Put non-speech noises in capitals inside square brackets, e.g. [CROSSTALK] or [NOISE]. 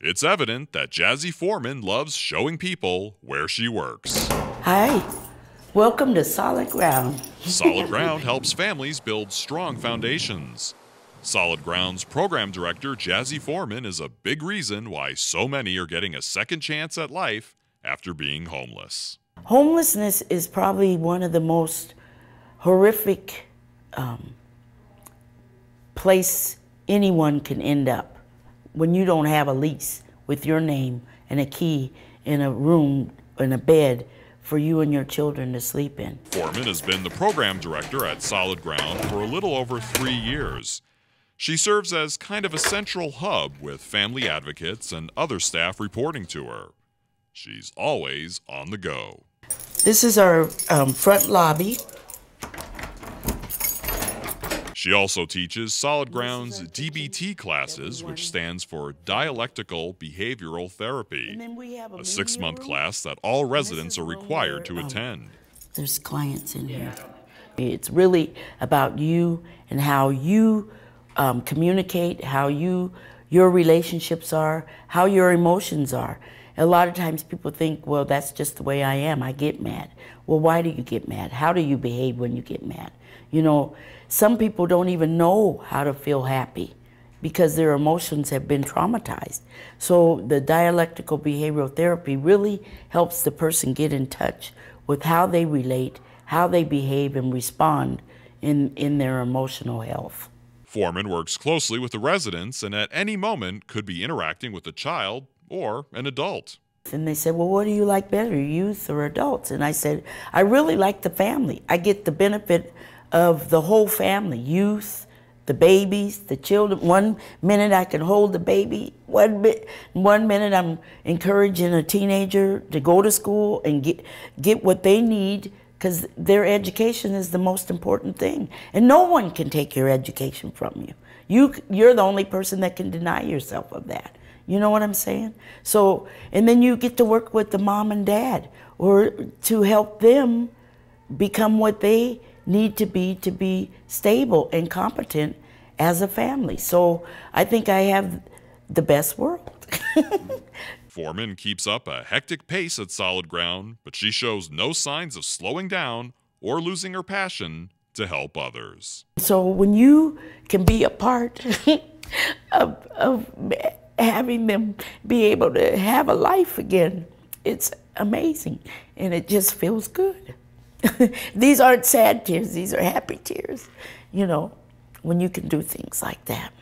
It's evident that Jazi Foreman loves showing people where she works. Hi, welcome to Solid Ground. Solid [LAUGHS] Ground helps families build strong foundations. Solid Ground's program director, Jazi Foreman, is a big reason why so many are getting a second chance at life after being homeless. Homelessness is probably one of the most horrific um, place anyone can end up when you don't have a lease with your name and a key in a room in a bed for you and your children to sleep in. Foreman has been the program director at Solid Ground for a little over three years. She serves as kind of a central hub with family advocates and other staff reporting to her. She's always on the go. This is our um, front lobby. She also teaches Solid Ground's DBT classes, which stands for Dialectical Behavioral Therapy, a six month class that all residents are required to attend. There's clients in here. It's really about you and how you um, communicate, how you your relationships are, how your emotions are. A lot of times people think, well, that's just the way I am. I get mad. Well, why do you get mad? How do you behave when you get mad? You know, some people don't even know how to feel happy because their emotions have been traumatized. So the dialectical behavioral therapy really helps the person get in touch with how they relate, how they behave and respond in, in their emotional health. Foreman works closely with the residents and at any moment could be interacting with a child or an adult. And they said, Well, what do you like better, youth or adults? And I said, I really like the family. I get the benefit of the whole family, youth, the babies, the children. One minute I can hold the baby. One, bit, one minute I'm encouraging a teenager to go to school and get, get what they need because their education is the most important thing. And no one can take your education from you. you. You're the only person that can deny yourself of that. You know what I'm saying? So, and then you get to work with the mom and dad or to help them become what they need to be to be stable and competent as a family. So I think I have the best world. [LAUGHS] Foreman keeps up a hectic pace at solid ground, but she shows no signs of slowing down or losing her passion to help others. So when you can be a part [LAUGHS] of, of having them be able to have a life again, it's amazing and it just feels good. [LAUGHS] these aren't sad tears, these are happy tears, you know, when you can do things like that.